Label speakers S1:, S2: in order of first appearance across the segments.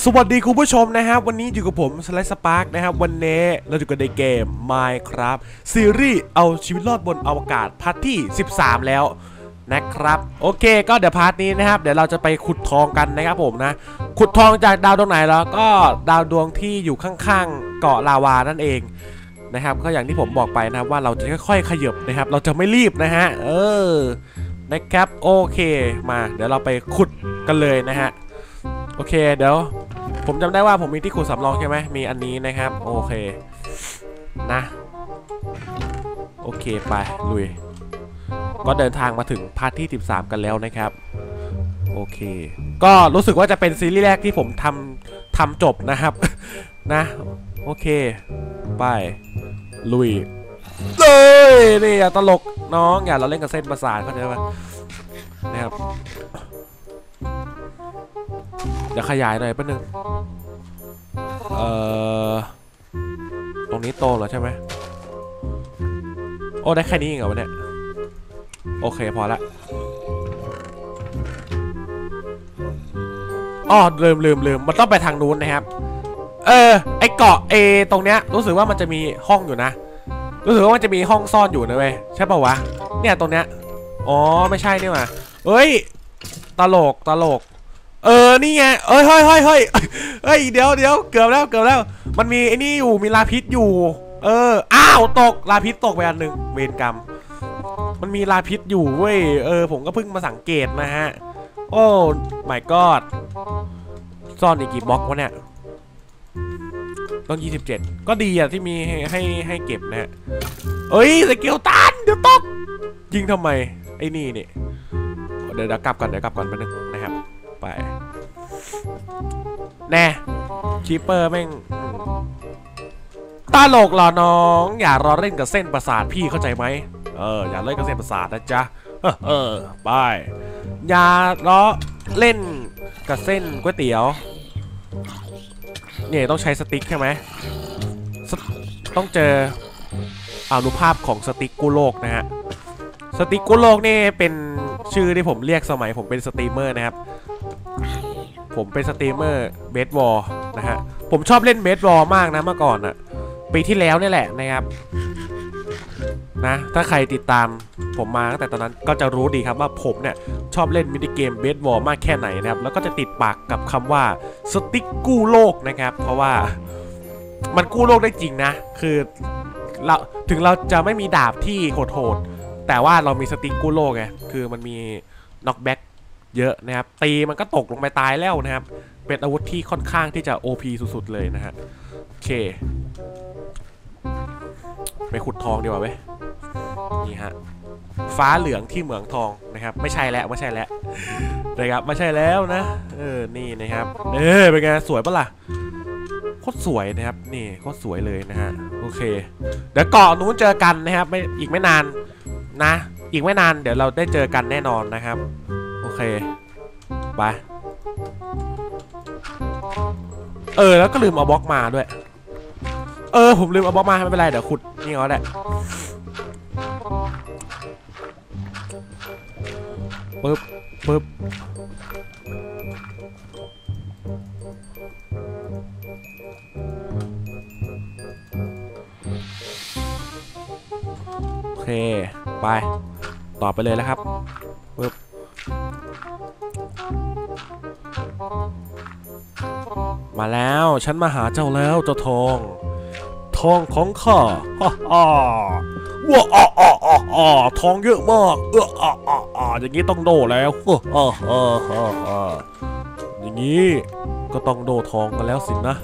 S1: สวัสดีคุณผู้ชมนะครับ วันนี้อยู่กับผมสไลด์สปาร์กนะครับ วันนี้เราอยู่กันในเกม Minecraft ซีรีส์เอาชีวิตรอดบนอวกาศ part ที่ 13 แล้วนะครับ โอเค ก็เดี๋ยว part นี้นะครับ เดี๋ยวเราจะไปขุดทองกันนะครับผมนะ ขุดทองจากดาวดวงไหนแล้วก็ดาวดวงที่อยู่ข้างๆเกาะลาวานั่นเองนะครับ ก็อย่างที่ผมบอกไปนะครับว่าเราจะค่อยๆขยับนะครับ เราจะไม่รีบนะฮะเออนะครับโอเคมา เดี๋ยวเราไปขุดกันเลยนะฮะโอเคเดี๋ยว ผมจำได้ว่าผมมีที่ขุดสำรองใช่ไหมมีอันนี้นะครับ โอเคนะ โอเคไปลุย ก็เดินทางมาถึงพาร์ทที่ 13 กันแล้วนะครับ โอเค ก็รู้สึกว่าจะเป็นซีรีส์แรกที่ผมทำทำจบนะครับนะ โอเค ไป ลุยเลยนี่อย่าตลกน้องอย่าเราเล่นกับเส้นประสาทเข้าใจปะนะครับ เดี๋ยวขยายหน่อยแป๊บนึง เอ่อ ตรงนี้โตแล้วใช่ไหม โอ้ ได้แค่นี้เองเหรอวะเนี่ย โอเคพอละอ๋อลืมลืมลืมมันต้องไปทางนู้นนะครับ เออ ไอเกาะเอตรงเนี้ย รู้สึกว่ามันจะมีห้องอยู่นะ รู้สึกว่ามันจะมีห้องซ่อนอยู่นะเว้ย ใช่ป่าวะ เนี่ยตรงเนี้ย อ๋อ ไม่ใช่นี่หว่าเฮ้ย ตลก ตลก เออ นี่ไง เอ้ยเฮ้ยเฮ้ยเฮ้ยเฮ้ย เดี๋ยวเดี๋ยวเกือบแล้ว เกือบแล้ว มันมีไอ้นี่อยู่ มีลาพิษอยู่ เออ อ้าว ตก ลาพิษตกไปอันหนึ่ง เวรกรรม มันมีลาพิษอยู่เว้ย เออ ผมก็เพิ่งมาสังเกตนะฮะ โอ้ my god ซ่อนอีกกี่บล็อกวะเนี่ย ต้อง 27 ก็ดีอะที่มีให้ให้ให้เก็บนะฮะเอ้ย skeleton เดี๋ยวตก ยิงทำไม ไอ้นี่นี่เดี๋ยวเดี๋ยวกลับก่อน เดี๋ยวกลับก่อนแป๊บนึง ไป แน่ creeper แม่งอืมตลกหรอน้อง อย่ารอเล่นกับเส้นประสาทพี่เข้าใจไหมเอออย่าเล่นกับเส้นประสาทนะจ๊ะเออไปอย่าล้อเล่นกับเส้นก๋วยเตี๋ยวเนี่ยต้องใช้ stick ใช่ไหมต้องเจออานุภาพของ stick กู้โลกนะฮะ stick กู้โลกนี่เป็นชื่อที่ผมเรียกสมัยผมเป็นสตรีมเมอร์นะครับ ผมเป็นสตรีมเมอร์เบสบอลนะฮะ ผมชอบเล่นเบสบอลมากนะเมื่อก่อนอะปีที่แล้วนี่แหละนะครับนะถ้าใครติดตามผมมาตั้งแต่ตอนนั้นก็จะรู้ดีครับว่าผมเนี่ย ชอบเล่น mini game เบสบอลมากแค่ไหนนะครับ แล้วก็จะติดปากกับคำว่า stick กู้โลกนะครับ เพราะว่ามันกู้โลกได้จริงนะ คือเราถึงเราจะไม่มีดาบที่โหดๆแต่ว่าเรามี stick กู้โลกไงคือมันมี knockback เยอะนะครับ ตีมันก็ตกลงไปตายแล้วนะครับ เป็นอาวุธที่ค่อนข้างที่จะ OP สุดๆเลยนะฮะ โอเค ไปขุดทองดีกว่าเว้ยนี่ฮะ ฟ้าเหลืองที่เหมืองทองนะครับ ไม่ใช่แล้วไม่ใช่แล้วนะครับไม่ใช่แล้วนะ เออ นี่นะครับ เออเป็นไงสวยปะล่ะโคตรสวยนะครับ นี่โคตรสวยเลยนะฮะ โอเค เดี๋ยวเกาะนู้นเจอกันนะครับ ไม่อีกไม่นานนะ อีกไม่นานเดี๋ยวเราได้เจอกันแน่นอนนะครับ เค ไป เออ แล้วก็ลืมเอาบล็อกมาด้วย เออ ผมลืมเอาบล็อกมา ไม่เป็นไร เดี๋ยวขุด นี่เอาแหละปึ๊บปึ๊บโอเค ไป ต่อไปเลยแล้วครับ มาแล้วฉันมาหาเจ้าแล้วเจ้าทอง ทองของข้าฮ่าฮ่าว้าอ่าอ่าอ่าอ่าทองเยอะมากเอออ่าอ่าอ่าอย่างนี้ต้องโดแล้วเอออ่าอ่าอ่าอ่าอย่างนี้ก็ต้องโดทองกันแล้วสินะ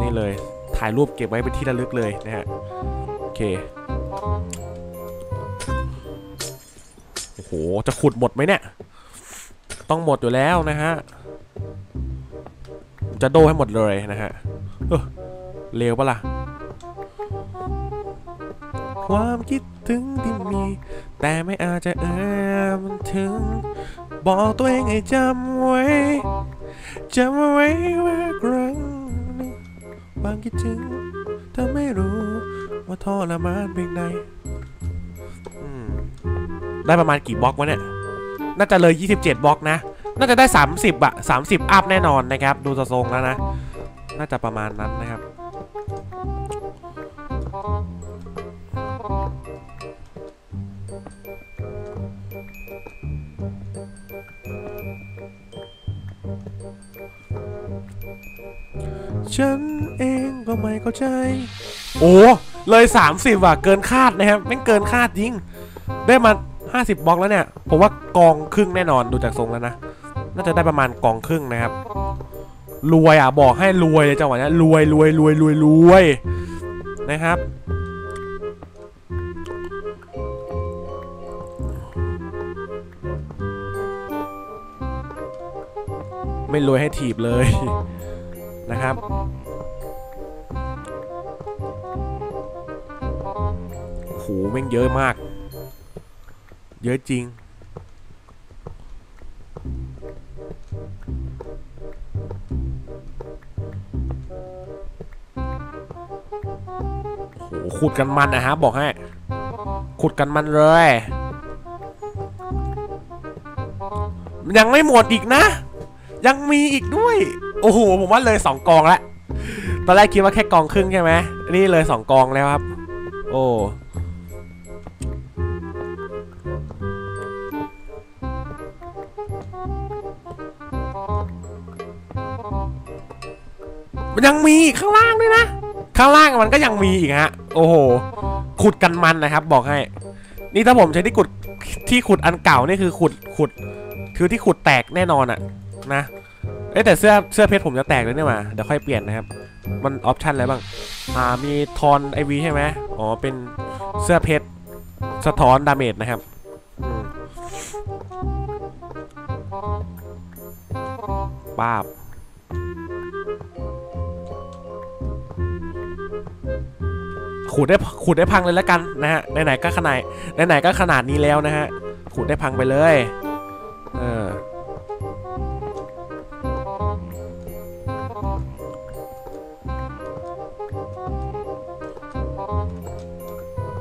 S1: นี่เลยถ่ายรูปเก็บไว้เป็นที่ระลึกเลยนะฮะโอเคโอ้โหจะขุดหมดไหมเนี่ย ต้องหมดอยู่แล้วนะฮะ จะโดให้หมดเลยนะฮะเออเร็วปะล่ะ ความคิดถึงที่มี แต่ไม่อาจจะเอ่ยมันถึง บอกตัวเองให้จำไว้จำไว้ว่าครั้งนึ่งความคิดถึงเธอไม่รู้ว่าทรมานเพียงใดได้ประมาณกี่บล็อกวะเนี่ย น่าจะเลย 27 บล็อกนะ น่าจะได้ 30อะ30 อัพแน่นอนนะครับ ดูจะทรงแล้วนะ น่าจะประมาณนั้นนะครับ ฉันเองก็ไม่เข้าใจ โอ้เลย 30ว่ะเกินคาดนะครับแม่งเกินคาดจริง ได้มา 50บล็อกแล้วเนี่ย ผมว่ากองครึ่งแน่นอนดูจากทรงแล้วนะ น่าจะได้ประมาณกองครึ่งนะครับ รวยอะบอกให้รวยเลยจังหวะนี้รวยรวยรวยรวยรวยนะครับไม่รวยให้ถีบเลยนะครับ โหแม่งเยอะมาก เยอะจริง ขุดกันมันนะฮะบอกให้ขุดกันมันเลย ยังไม่หมดอีกนะ ยังมีอีกด้วย โอ้โหผมว่าเลยสองกองแล้วตอนแรกคิดว่าแค่กองครึ่งใช่ไหมนี่เลยสองกองแล้วครับ โอ้มันยังมีข้างล่างด้วยนะ ข้างล่างมันก็ยังมีอีกฮะ โอ้โห ขุดกันมันนะครับ บอกให้ นี่ถ้าผมใช้ที่ขุดที่ขุดอันเก่านี่คือขุดขุด คือที่ขุดแตกแน่นอนอะนะเอ้แต่เสื้อเสื้อเพชรผมจะแตกเลยเนี่ยมาเดี๋ยวค่อยเปลี่ยนนะครับ มัน option อะไรบ้าง อ่ามี Thorns IV ใช่ไหมอ๋อเป็นเสื้อเพชรสะท้อน damage นะครับป้าบ ขูดได้ขูดได้พังเลยแล้วกันนะฮะไหนๆก็ขนาดไหนๆก็ขนาดนี้แล้วนะฮะขูดได้พังไปเลยเออ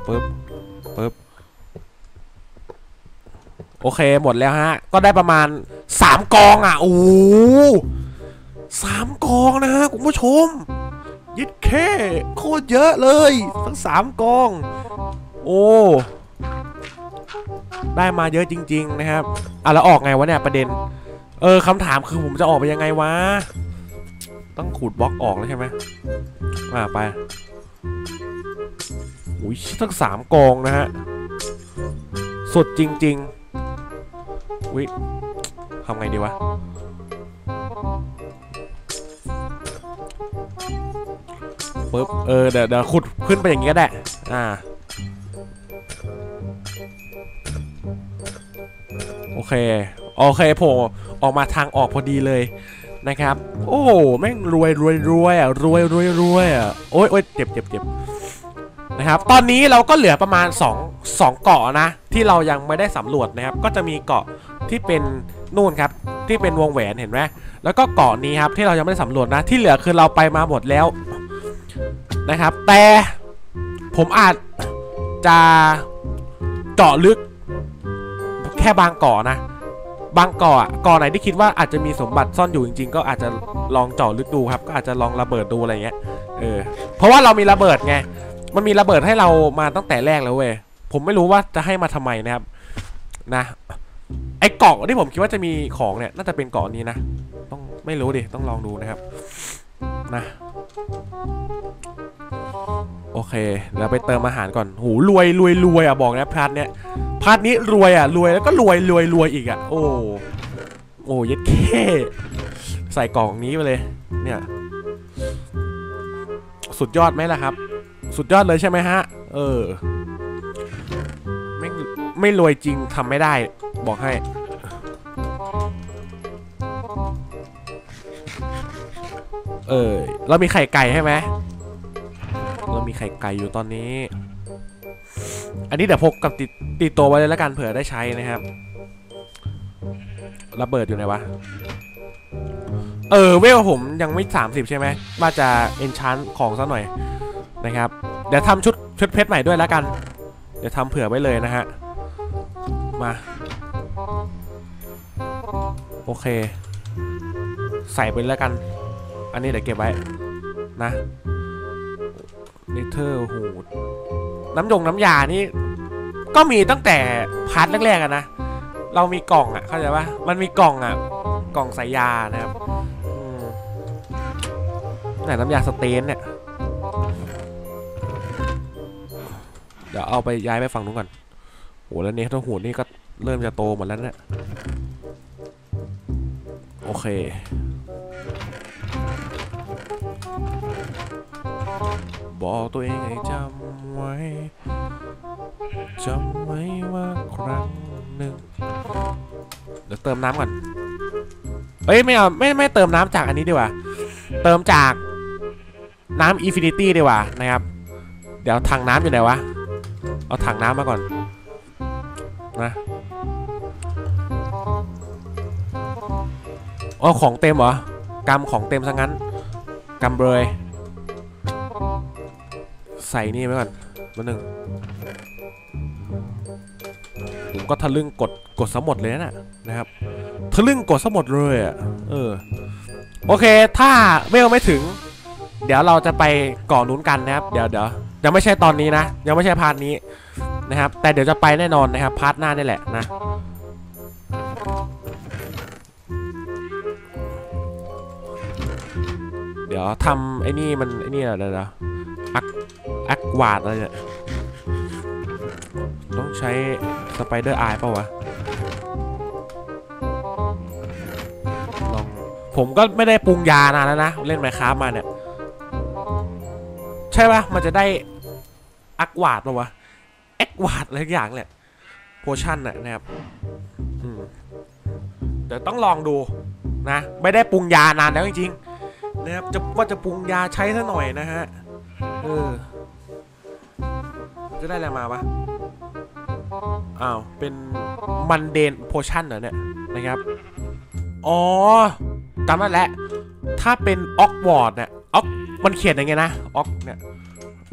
S1: ปึ๊บปึ๊บโอเคหมดแล้วฮะ ก็ได้ประมาณ3กองอะโอ้สามกองนะฮะคุณผู้ชม ยิดแค่โคตรเยอะเลย ทั้งสามกอง โอ้ได้มาเยอะจริง ๆ นะครับอะแล้วออกไงวะเนี่ยประเด็น เออคำถามคือผมจะออกไปยังไงวะ ต้องขูดบล็อกออกแล้วใช่ไหมอ่าไปอุ้ยทั้งสามกองนะฮะสดจริง ๆ อุ้ยทำไงดีวะ ปึ๊บเออเดี๋ยวเดี๋ยวขุดขึ้นไปอย่างงี้ก็ได้อ่าโอเคโอเคโผล่ออกมาทางออกพอดีเลยนะครับ โอ้โหแม่งรวยรวยรวยอะรวยรวยรวยอะโอ้ยโอ้ยเจ็บเจ็บเจ็บนะครับตอนนี้เราก็เหลือประมาณ 2 2 เกาะนะ ที่เรายังไม่ได้สำรวจนะครับ ก็จะมีเกาะที่เป็นนู่นครับที่เป็นวงแหวนเห็นไหมแล้วก็เกาะนี้ครับที่เรายังไม่ได้สำรวจนะ ที่เหลือคือเราไปมาหมดแล้ว นะครับ แต่ผมอาจจะเจาะลึก แค่บางเกาะนะ บางเกาะเกาะไหนที่คิดว่าอาจจะมีสมบัติซ่อนอยู่จริง ๆ ก็อาจจะลองเจาะลึกดูครับ ก็อาจจะลองระเบิดดูอะไรเงี้ยเออเพราะว่าเรามีระเบิดไงมันมีระเบิดให้เรามาตั้งแต่แรกแล้วเว้ยผมไม่รู้ว่าจะให้มาทำไมนะครับนะไอเกาะที่ผมคิดว่าจะมีของเนี่ยน่าจะเป็นเกาะนี้นะ ต้องไม่รู้ดิ ต้องลองดูนะครับ นะ โอเคเดี๋ยวไปเติมอาหารก่อนหูรวยรวยรวยอะบอกนะ part เนี้ย part นี้รวยอะรวยแล้วก็รวยรวยรวยอีกอะโอ้โอ้เย็ดเคใส่กล่องนี้ไปเลยเนี่ยสุดยอดไหมล่ะครับ สุดยอดเลยใช่ไหมฮะ เออไม่ไม่รวยจริงทำไม่ได้บอกให้เออเรามีไข่ไก่ใช่ไหม มีไข่ไก่อยู่ตอนนี้ อันนี้เดี๋ยวพกกับติดติดตัวไว้เลยแล้วกันเผื่อได้ใช้นะครับระเบิดอยู่ไหนวะ เออเวลผมยังไม่ 30 ใช่ไหมว่าจะเอนชานของซะหน่อยนะครับ เดี๋ยวทำชุดชุดเพชรใหม่ด้วยแล้วกัน เดี๋ยวทำเผื่อไว้เลยนะฮะ มา โอเค ใส่ไปแล้วกัน อันนี้เดี๋ยวเก็บไว้นะ เนเธอร์หูดน้ำยงน้ำยานี่ ก็มีตั้งแต่ part แรกๆอะนะ เรามีกล่องอะเข้าใจปะมันมีกล่องอะกล่องใส่ยานะครับอืมไหนน้ำยา Strength เนี่ย เดี๋ยวเอาไปย้ายไปฝั่งนู้นก่อนโหแล้ว Nether หูดนี่ก็เริ่มจะโตหมดแล้วเนี่ยโอเค บอกตัวเองให้จำไว้จำไว้ว่าครั้งหนึ่งเดี๋ยวเติมน้ำก่อนเอ้ยไม่เอาไม่ไม่เติมน้ำจากอันนี้ดีกว่า เติมจากน้ำ infinity ดีกว่านะครับ เดี๋ยวถังน้ำอยู่ไหนวะ เอาถังน้ำมาก่อนนะอ๋อของเต็มเหรอกำของเต็มซะงั้นกำเบย ใส่นี่ไว้ก่อนมาหนึ่งผมก็ทะลึ่งกดกดซะหมดเลยนะนะครับทะลึ่งกดซะหมดเลยอะเออโอเค ถ้าเวลไม่ถึง เดี๋ยวเราจะไปก่อนนู้นกันนะครับ เดี๋ยวเดี๋ยวยังไม่ใช่ตอนนี้นะ ยังไม่ใช่ part นี้นะครับ แต่เดี๋ยวจะไปแน่นอนนะครับ part หน้านี่แหละนะ เดี๋ยวทำไอ้นี่มันไอ้นี่อะไร นะอักอักวาดอะไรเนี่ยต้องใช้สไปเดอร์อายเปล่าวะลองผมก็ไม่ได้ปรุงยานานแล้วนะ เล่นไมค้ามาเนี่ย ใช่ปะมันจะได้อักวาดปะวะแอกวาดอะไรอย่างแหละโพชั่นน่ะนะครับอืมเดี๋ยวต้องลองดูนะ ไม่ได้ปรุงยานานแล้วจริงๆนะครับจะว่าจะปรุงยาใช้ซะหน่อยนะฮะ เออ จะได้อะไรมาวะ อ้าว เป็นมันเดนโพชั่นเหรอเนี่ย นะครับ อ๋อจำได้แล้ว ถ้าเป็นออกวอร์ดเนี่ยออกมันเขียนยังไงนะออกเนี่ย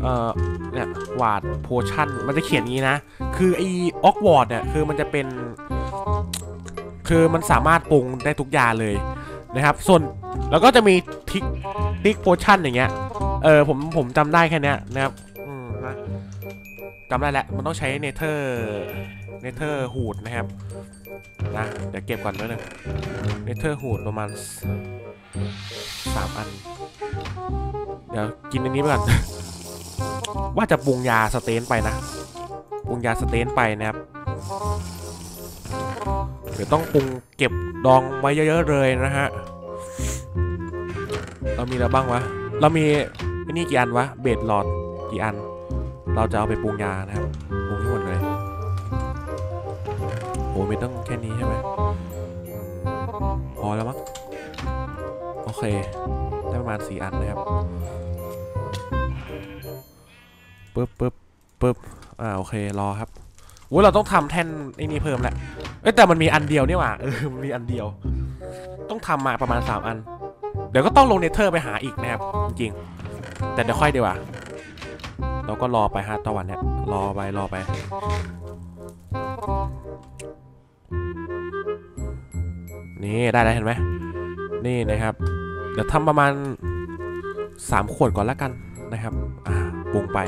S1: เอ่อ เนี่ยวาดโพชั่น มันจะเขียนงี้นะ คือไอ Awkward เนี่ย คือมันจะเป็น คือมันสามารถปรุงได้ทุกยาเลยนะครับ ส่วนแล้วก็จะมี Thick Thick potion อย่างเงี้ย เออผมผมจำได้แค่นี้นะครับ จำได้แล้วมันต้องใช้ Nether Nether หูดนะครับนะเดี๋ยวเก็บก่อนนิดนึง Nether หูดประมาณสามอัน เดี๋ยวกินอันนี้ไปก่อน ว่าจะปรุงยาสเตนไปนะปรุงยาสเตนไปนะครับเดี๋ยวต้องปรุงเก็บดองไว้เยอะๆเลยนะฮะเรามีอะไรบ้างวะเรามีนี่กี่อันวะเบดหลอดกี่อัน เราจะเอาไปปรุงยานะครับปรุงให้หมดเลยโอ้ไม่ต้องแค่นี้ใช่ไหมพอแล้วมั้งโอเค ได้ประมาณ4อันนะครับปึ๊บปึ๊บปึ๊บอ่าโอเค รอครับโอ้ยเราต้องทำแท่นไอ้นี่เพิ่มแหละเอ้แต่มันมีอันเดียวนี่หว่าเออมันมีอันเดียว ต้องทำมาประมาณ3อัน เดี๋ยวก็ต้องลงเนเธอร์ไปหาอีกนะครับจริงแต่เดี๋ยวค่อยดีกว่า เราก็รอไปฮะตะวันเนี่ยรอไปรอไป นี่ได้แล้วเห็นไหมนี่นะครับ เดี๋ยวทำประมาณ 3 ขวดก่อนแล้วกันนะครับอ่าปรุงไป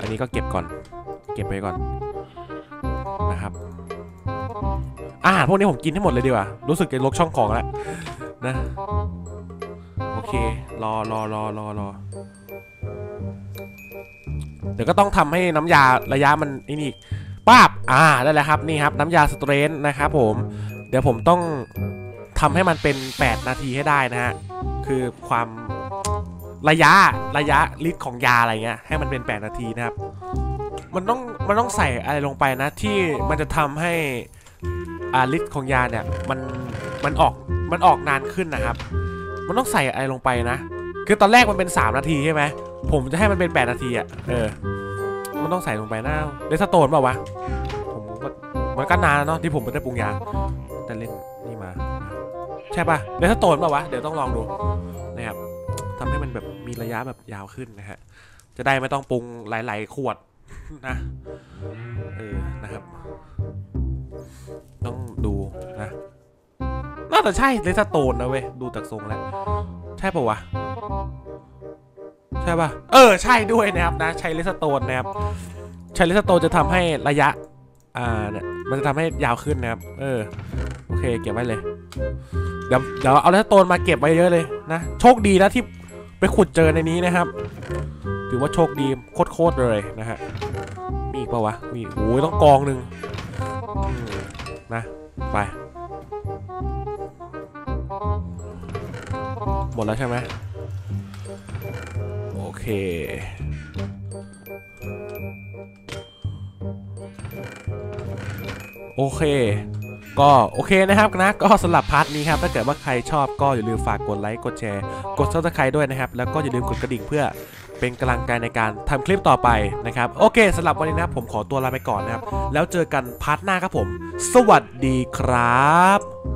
S1: อันนี้ก็เก็บก่อน เก็บไปก่อนนะครับอาหารพวกนี้ผมกินให้หมดเลยดีกว่า รู้สึกจะลกช่องของแล้วนะ โอเค รอรอรอรอรอ เดี๋ยวก็ต้องทำให้น้ำยาระยะมันนี่ป้าบอ่าได้แล้วครับนี่ครับ น้ำยาสเตรนนะครับผมเดี๋ยวผมต้องทำให้มันเป็น 8 นาทีให้ได้นะฮะคือความระยะระยะลิตรของยาอะไรเงี้ยให้มันเป็น 8 นาทีนะครับ มันต้องมันต้องใส่อะไรลงไปนะ ที่มันจะทำให้อ่าลิตรของยาเนี่ยมันมันออกมันออกนานขึ้นนะครับ มันต้องใส่อะไรลงไปนะ คือตอนแรกมันเป็น 3 นาทีใช่ไหม ผมจะให้มันเป็น 8 นาทีอะ เออ มันต้องใส่ลงไปหน้าเดสโตนเปล่าวะ ผมก็มันก็นานเนาะที่ผมไม่ได้ปรุงยา แต่เล่นนี่มา ใช่ปะเดสโตนเปล่าวะ เดี๋ยวต้องลองดูนะครับทำให้มันแบบมีระยะแบบยาวขึ้นนะฮะ จะได้ไม่ต้องปรุงหลาย ๆ ขวดนะ เออ นะครับ ต้องดูนะน่าจะใช่เลสโตนนะเว้ย ดูจากทรงแล้ว ใช่ปะวะ ใช่ปะเออ ใช่ด้วยนะครับนะ ใช้เลสโตนนะครับ ใช้เลสโตนจะทำให้ระยะ อ่าเนี่ยมันจะทำให้ยาวขึ้นนะครับ เออ โอเค เก็บไว้เลย เดี๋ยว เดี๋ยวเอาเลสโตนมาเก็บไว้เยอะเลยนะ โชคดีนะที่ไปขุดเจอในนี้นะครับ ถือว่าโชคดีโคตรๆเลยนะฮะ มีอีกปะวะ มีโอ้ยต้องกองหนึ่งนะ ไป หมดแล้วใช่ไหม เค โอเค ก็โอเคนะครับนะ ก็สำหรับ part นี้ครับ ถ้าเกิดว่าใครชอบก็อย่าลืมฝากกดไลค์ กดแชร์ กด subscribe ด้วยนะครับ แล้วก็อย่าลืมกดกระดิ่งเพื่อเป็นกำลังใจในการทำคลิปต่อไปนะครับ โอเคสำหรับวันนี้นะครับผมขอตัวลาไปก่อนนะครับ แล้วเจอกันพาร์ทหน้าครับผม สวัสดีครับ